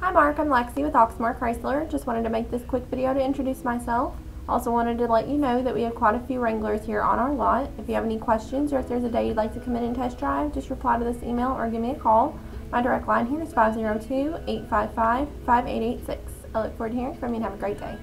Hi Mark, I'm Lexi with Oxmoor Chrysler. Just wanted to make this quick video to introduce myself. Also wanted to let you know that we have quite a few Wranglers here on our lot. If you have any questions or if there's a day you'd like to come in and test drive, just reply to this email or give me a call. My direct line here is 502-855-5886. I look forward to hearing from you and have a great day.